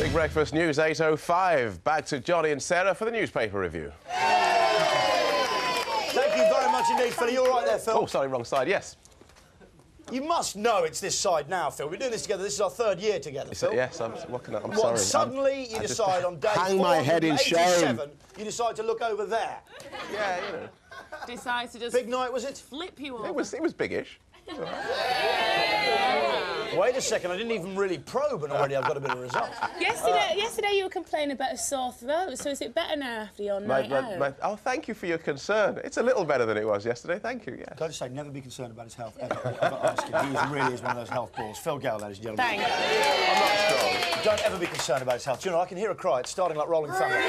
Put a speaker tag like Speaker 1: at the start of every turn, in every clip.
Speaker 1: Big Breakfast News 8.05. Back to Johnny and Sara for the newspaper review.
Speaker 2: Thank you very much indeed, Phil. You all right there, Phil?
Speaker 1: Oh, sorry, wrong side. Yes.
Speaker 2: You must know it's this side now, Phil. We're doing this together. This is our third year together, Phil.
Speaker 1: Yes, I'm, what can I, I'm
Speaker 2: What,
Speaker 1: sorry.
Speaker 2: suddenly you
Speaker 1: I
Speaker 2: decide on day
Speaker 1: hang my head in shame.
Speaker 2: 487, you decide to look over there.
Speaker 1: Yeah, you know.
Speaker 3: Decides to just
Speaker 2: Big night, was it?
Speaker 3: flip you over.
Speaker 1: It was, it was biggish.
Speaker 2: Wait a second, I didn't even really probe and already I've got a bit of a result.
Speaker 3: Yesterday, yesterday you were complaining about a sore throat, so is it better now after your
Speaker 1: My-
Speaker 3: night
Speaker 1: my-
Speaker 3: out?
Speaker 1: my- oh, thank you for your concern. It's a little better than it was yesterday. Thank you, yes.
Speaker 2: Can I just say, never be concerned about his health, ever, ever ask him. He is- really is one of those health balls. Phil Gayle, ladies and gentlemen.
Speaker 3: Thank you.
Speaker 1: I'm not strong.
Speaker 2: Don't ever be concerned about his health. Do you know, I can hear a cry. It's starting like Rolling Thunder.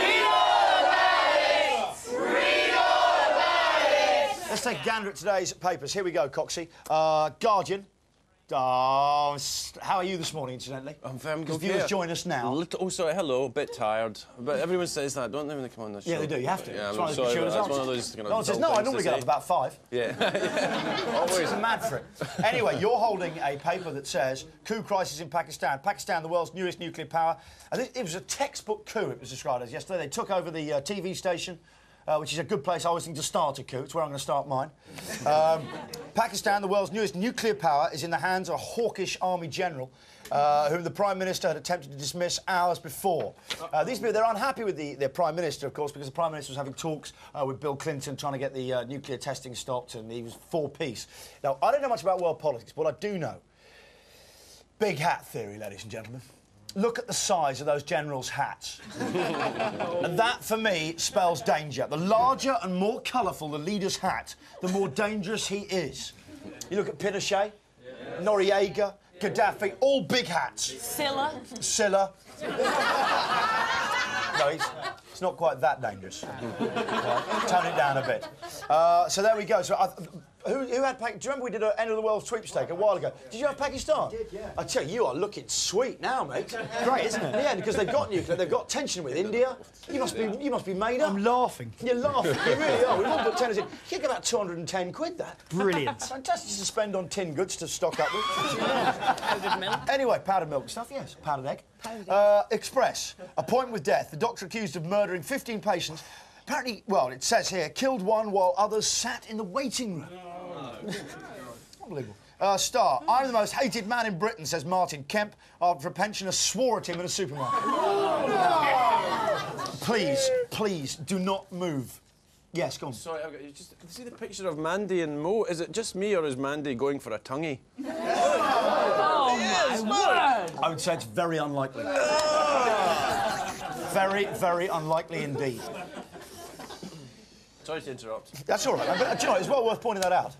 Speaker 2: Let's take a gander at today's papers. Here we go, Coxie. Uh, Guardian. Oh, how are you this morning, incidentally?
Speaker 4: I'm very
Speaker 2: Because
Speaker 4: good.
Speaker 2: viewers join us now.
Speaker 4: Little, oh, sorry, hello, a bit tired. But everyone says that, don't they, when they come on the show?
Speaker 2: Yeah, they do. You have to.
Speaker 4: Yeah,
Speaker 2: It's
Speaker 4: I'm
Speaker 2: one
Speaker 4: sorry,
Speaker 2: gratuitous
Speaker 4: that's one of those kind of
Speaker 2: No says, no, I normally get up about five.
Speaker 4: Yeah.
Speaker 2: Always mad for it. Anyway, you're holding a paper that says coup crisis in Pakistan. Pakistan, the world's newest nuclear power. And it, it was a textbook coup. It was described as yesterday. They took over the uh, TV station. Uh, which is a good place, I always think, to start a coup. It's where I'm going to start mine. Um, Pakistan, the world's newest nuclear power, is in the hands of a hawkish army general uh, whom the Prime Minister had attempted to dismiss hours before. Uh, these people, they're unhappy with the, their Prime Minister, of course, because the Prime Minister was having talks uh, with Bill Clinton trying to get the uh, nuclear testing stopped, and he was for peace. Now, I don't know much about world politics, but I do know big hat theory, ladies and gentlemen. Look at the size of those generals' hats. and that, for me, spells danger. The larger and more colourful the leader's hat, the more dangerous he is. You look at Pinochet, Noriega, Gaddafi, all big hats.
Speaker 3: Cilla.
Speaker 2: Cilla. no, he's, it's not quite that dangerous. Right, Tone it down a bit. Uh, so there we go. So I, who, who had Pakistan? Do you remember we did an end of the world sweepstake a while ago? Did you have Pakistan? I did, yeah. I tell you, you are looking sweet now, mate. Great, isn't it? Yeah, because they've got nuclear, they've got tension with India. You must be, you must be made up.
Speaker 5: I'm laughing.
Speaker 2: You're laughing. You really are. We've all put tennis in. You get about 210 quid, that.
Speaker 5: Brilliant.
Speaker 2: Fantastic to spend on tin goods to stock up with.
Speaker 3: Powdered milk.
Speaker 2: Anyway, powdered milk stuff, yes. Powdered egg. Uh, Express. Appointment with death. The doctor accused of murdering 15 patients. Apparently, well, it says here, killed one while others sat in the waiting room. No. Unbelievable. Uh, Star. I'm the most hated man in Britain, says Martin Kemp, after a pensioner swore at him in a supermarket. please, please, do not move. Yes, go on.
Speaker 4: Sorry, I've got, you just see the picture of Mandy and Mo. Is it just me or is Mandy going for a tonguey?
Speaker 3: Oh my word!
Speaker 2: I would say it's very unlikely. very, very unlikely indeed.
Speaker 4: Sorry to interrupt.
Speaker 2: That's all right. But, uh, do you know, it's well worth pointing that out.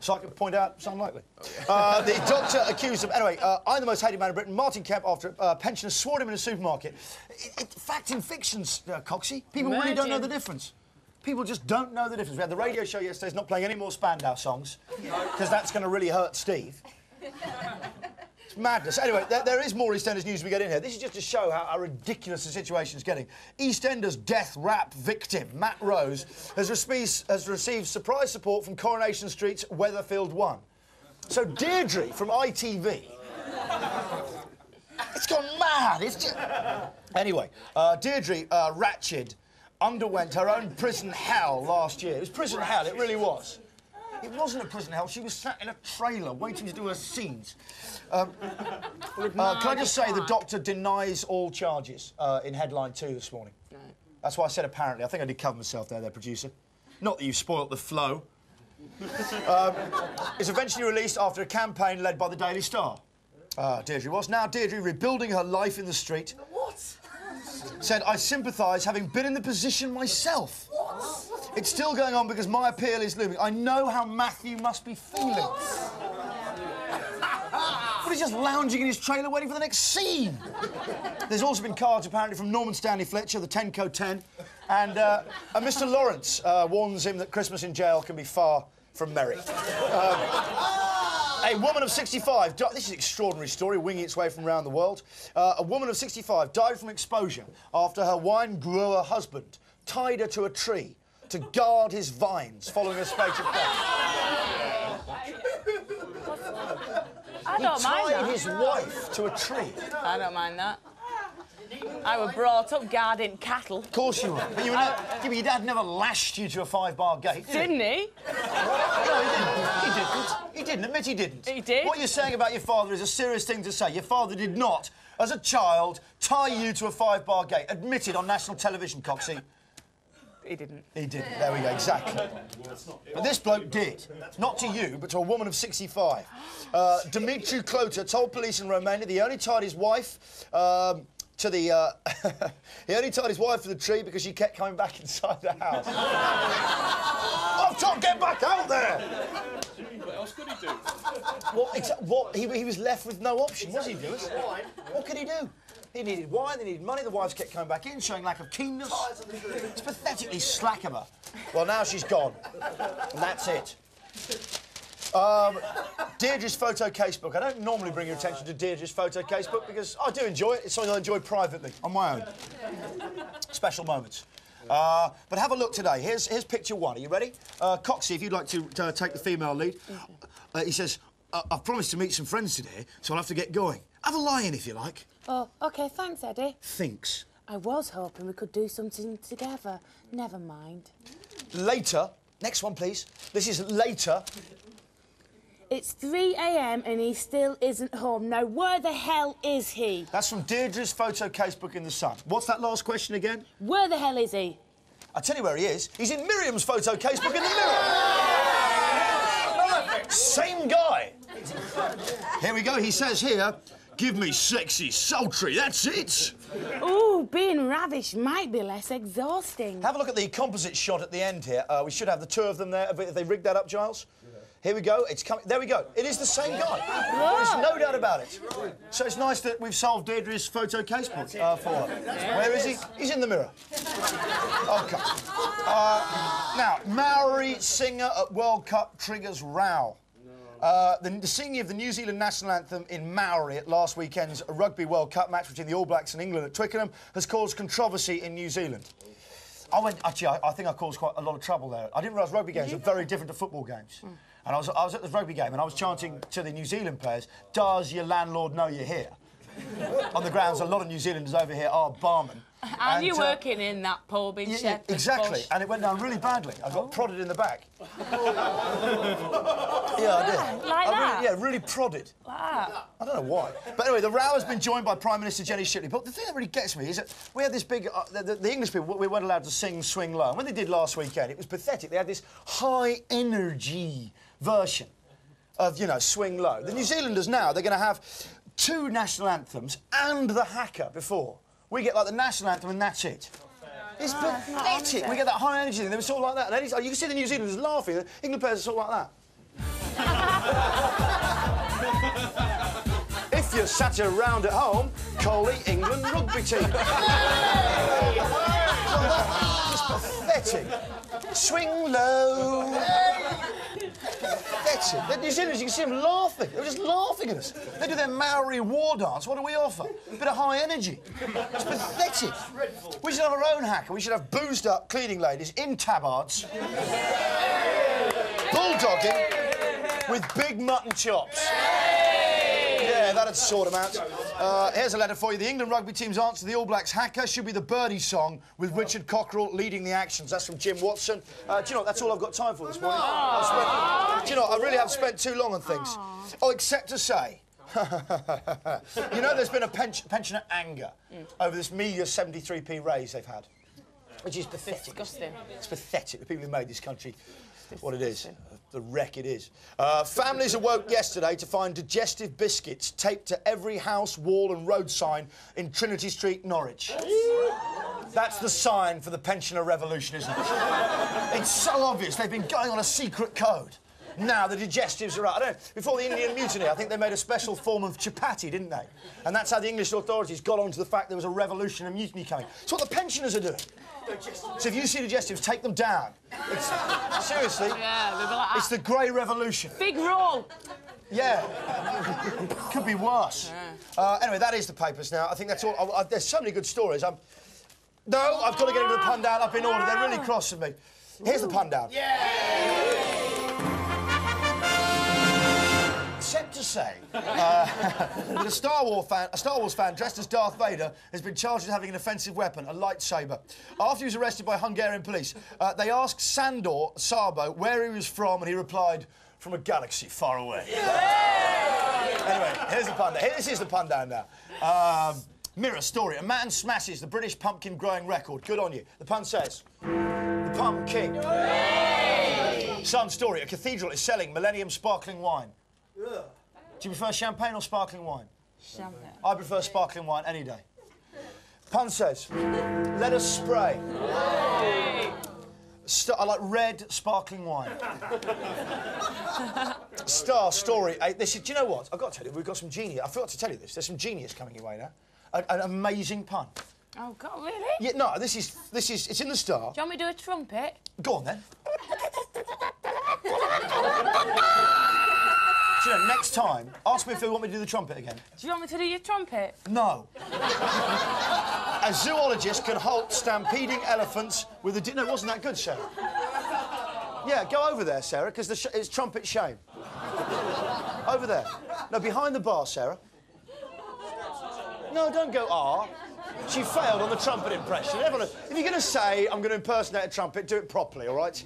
Speaker 2: So I can point out it's unlikely. Uh, the doctor accused of... Anyway, uh, I'm the most hated man in Britain. Martin Kemp, after a uh, pensioner swore him in a supermarket. It, it, fact in fictions, uh, Coxie. People really don't know the difference. People just don't know the difference. We had the radio show yesterday. It's not playing any more Spandau songs because that's going to really hurt Steve. It's madness. Anyway, there, there is more EastEnders news we get in here. This is just to show how, how ridiculous the situation is getting. EastEnders death rap victim Matt Rose has received, has received surprise support from Coronation Street's Weatherfield One. So Deirdre from ITV. It's gone mad. It's just... Anyway, uh, Deirdre uh, Rachid underwent her own prison hell last year. It was prison hell, it really was. It wasn't a prison hell. She was sat in a trailer waiting to do her scenes. Um, uh, can I just say the doctor denies all charges uh, in headline two this morning? That's why I said apparently. I think I did cover myself there, there, producer. Not that you've spoilt the flow. um, it's eventually released after a campaign led by the Daily Star. Ah, Deirdre was. Now Deirdre rebuilding her life in the street. What? Said, I sympathise having been in the position myself. It's still going on because my appeal is looming. I know how Matthew must be feeling. But he's just lounging in his trailer waiting for the next scene. There's also been cards apparently from Norman Stanley Fletcher, the 10 code 10, and, uh, and Mr. Lawrence uh, warns him that Christmas in jail can be far from merry. Um, a woman of 65, di- this is an extraordinary story, winging its way from around the world. Uh, a woman of 65 died from exposure after her wine grower husband tied her to a tree to guard his vines following a spate of death.
Speaker 3: I
Speaker 2: He
Speaker 3: don't mind
Speaker 2: tied
Speaker 3: that.
Speaker 2: his wife to a tree.
Speaker 3: I don't mind that.
Speaker 5: I were brought up guarding cattle.
Speaker 2: Of course you were. But, you were never, yeah, but your dad never lashed you to a five-bar gate, did he?
Speaker 5: Didn't he?
Speaker 2: No, he didn't. He didn't. He didn't. Admit he didn't.
Speaker 5: He did.
Speaker 2: What you're saying about your father is a serious thing to say. Your father did not, as a child, tie you to a five-bar gate. Admitted on national television, Coxie.
Speaker 5: He didn't.
Speaker 2: He didn't. There we go, exactly. But this bloke did. Not to you, but to a woman of 65. Uh, Dimitri Clota told police in Romania he only tied his wife um, to the... Uh, he only tied his wife to the tree because she kept coming back inside the house. oh, Tom, get back out there!
Speaker 4: What else could he do?
Speaker 2: What, what he, he was left with no option, was he, Lewis? What could he do? He needed wine, he needed money, the wives kept coming back in, showing lack of keenness. It's pathetically slack of her. Well, now she's gone. And that's it. Um, Deirdre's photo casebook. I don't normally bring your attention to Deirdre's photo casebook because I do enjoy it. It's something I enjoy privately, on my own. Special moments. Uh, but have a look today. Here's, here's picture one. Are you ready? Uh, Coxie, if you'd like to, to take the female lead. Uh, he says, "I- I've promised to meet some friends today, so I'll have to get going. Have a lie-in if you like.
Speaker 3: Oh, OK, thanks, Eddie.
Speaker 2: Thinks.
Speaker 3: I was hoping we could do something together. Never mind.
Speaker 2: Later. Next one, please. This is later.
Speaker 3: It's 3 a.m. and he still isn't home. Now, where the hell is he?
Speaker 2: That's from Deirdre's photo casebook in the Sun. What's that last question again?
Speaker 3: Where the hell is he?
Speaker 2: I'll tell you where he is. He's in Miriam's photo casebook in the mirror. Same guy. Here we go. He says here, give me sexy, sultry. That's it.
Speaker 3: Ooh, being ravished might be less exhausting.
Speaker 2: Have a look at the composite shot at the end here. Uh, we should have the two of them there. Have they rigged that up, Giles? Here we go. It's coming. There we go. It is the same guy. There's no doubt about it. So it's nice that we've solved Deirdre's photo casebook uh, for her. Where is he? He's in the mirror. Okay. Uh, now, Maori singer at World Cup triggers row. Uh, the, the singing of the New Zealand national anthem in Maori at last weekend's Rugby World Cup match between the All Blacks and England at Twickenham has caused controversy in New Zealand. I went, actually, I, I think I caused quite a lot of trouble there. I didn't realise rugby games are very different to football games. And I was, I was at the rugby game and I was chanting to the New Zealand players, Does your landlord know you're here? On the grounds, a lot of New Zealanders over here are barmen.
Speaker 5: Are you
Speaker 2: uh,
Speaker 5: working in that pub in
Speaker 2: yeah, exactly, and it went down really badly. I got prodded in the back. yeah, I did.
Speaker 5: Like
Speaker 2: I
Speaker 5: that?
Speaker 2: Really, yeah, really prodded. I don't know why. But anyway, the row has been joined by Prime Minister Jenny Shipley. But the thing that really gets me is that we had this big. Uh, the, the, the English people, we weren't allowed to sing Swing Low. And when they did last weekend, it was pathetic. They had this high energy version of, you know, Swing Low. The New Zealanders now, they're going to have two national anthems and the haka before. We get like the national anthem and that's it. It's ah. pathetic. We get that high energy thing. They were sort of like that. And then you can see the New Zealanders laughing. The England players are sort of like that. if you're sat around at home, call the England rugby team. it's pathetic. Swing low. Pathetic. The New Zealanders, you can see them laughing. They were just laughing at us. They do their Maori war dance. What do we offer? A bit of high energy. It's pathetic. We should have our own haka. We should have boozed up cleaning ladies in tabards, bulldogging with big mutton chops. Yeah, that'd sort them out. Uh, here's a letter for you. The England rugby team's answer to the All Blacks haka should be the Birdie song with Richard Cockerill leading the actions. That's from Jim Watson. Uh, do you know? That's all I've got time for this morning. Spent, do you know? I really have spent too long on things. Oh, except to say. you know, there's been a pen- pensioner anger over this meagre 73p raise they've had, which is pathetic.
Speaker 5: It's Disgusting.
Speaker 2: It's pathetic. The people who made this country what it is, the wreck it is. Uh, families awoke yesterday to find digestive biscuits taped to every house, wall, and road sign in Trinity Street, Norwich. That's the sign for the pensioner revolution, isn't it? It's so obvious. They've been going on a secret code. Now the digestives are out. I don't know. Before the Indian mutiny, I think they made a special form of chapati, didn't they? And that's how the English authorities got onto the fact there was a revolution and mutiny coming. It's what the pensioners are doing. So if you see digestives, take them down. It's, seriously,
Speaker 5: Yeah, they'll like
Speaker 2: it's the grey revolution.
Speaker 5: Big roll.
Speaker 2: Yeah. Could be worse. Uh, anyway, that is the papers now. I think that's all. I, I, there's so many good stories. I'm... No, I've got to get into the pun down up in order. They're really cross with me. Here's the pun down. Except say uh, that a Star Wars fan, a Star Wars fan dressed as Darth Vader, has been charged with having an offensive weapon, a lightsaber. After he was arrested by Hungarian police, uh, they asked Sandor Szabo where he was from, and he replied, "From a galaxy far away." anyway, here's the pun. Here, this is the pun down now. Um, mirror story: A man smashes the British pumpkin growing record. Good on you. The pun says, "The pumpkin." King." Sun story: A cathedral is selling Millennium sparkling wine. Do you prefer champagne or sparkling wine?
Speaker 5: Champagne.
Speaker 2: I prefer sparkling wine any day. Pun says, let us spray. I like red sparkling wine. Star story. eh, this is, do you know what? I've got to tell you, we've got some genius. I forgot to tell you this. There's some genius coming your way now. A- an amazing pun.
Speaker 5: Oh, God, really?
Speaker 2: Yeah, no, this is this is it's in the Star.
Speaker 5: Do you want me to do a trumpet?
Speaker 2: Go on then. Do you know, next time, ask me if they want me to do the trumpet again.
Speaker 5: Do you want me to do your trumpet?
Speaker 2: No. A zoologist can halt stampeding elephants with a. No, it wasn't that good, Sara. Yeah, go over there, Sara, because it's trumpet shame. Over there. No, behind the bar, Sara. No, don't go ah. She failed on the trumpet impression. Everyone, if you're going to say I'm going to impersonate a trumpet, do it properly, all right?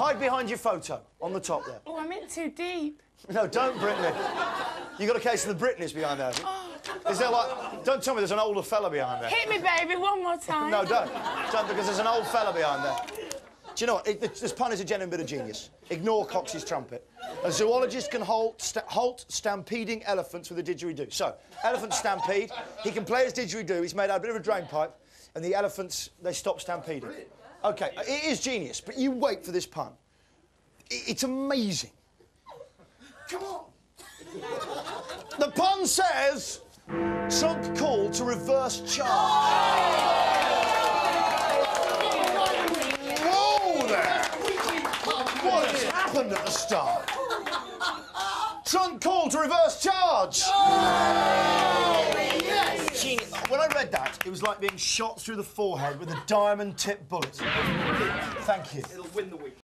Speaker 2: Hide behind your photo on the top there.
Speaker 5: Oh, I'm in too deep.
Speaker 2: No, don't, Britney. You got a case of the Britneys behind there. you? Oh, is there like? Don't tell me there's an older fella behind there.
Speaker 5: Hit me, baby, one more time.
Speaker 2: No, don't. Don't, because there's an old fella behind there. Do you know what? It, this pun is a genuine bit of genius. Ignore Cox's trumpet. A zoologist can halt, sta- halt stampeding elephants with a didgeridoo. So, elephant stampede. He can play his didgeridoo. He's made out of a bit of a drain pipe, and the elephants they stop stampeding. Okay, it is genius, but you wait for this pun. It's amazing. Come on. The pun says Trump called to reverse charge. Whoa there! What has happened at the start? Trump called to reverse charge. Oh, When I read that, it was like being shot through the forehead with a diamond-tipped bullet. Thank you.
Speaker 6: It'll win the week.